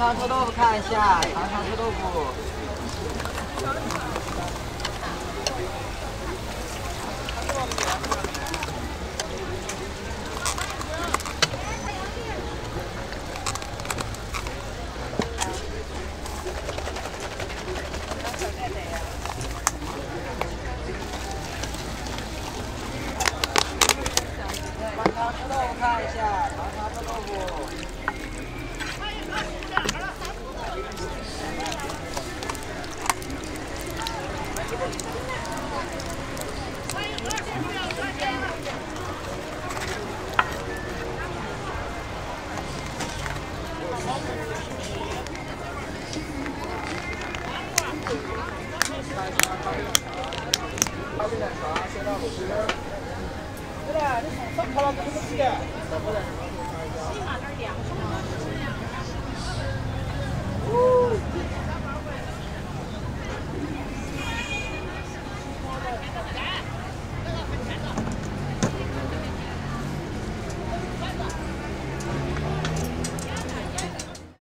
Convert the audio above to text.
汤臭豆腐看一下，尝尝臭豆腐。灌汤臭豆腐看一下，尝尝臭豆腐。对了，你上跑了怎么不去？